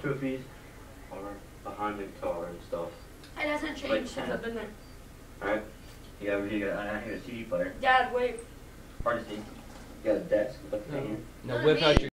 trophies are behind the guitar and stuff. It hasn't changed Like, since I've been there. Alright? You got, you got, I hear a CD player. Dad, wait. Hard to see. You got a desk with a No. fan. No, whip out your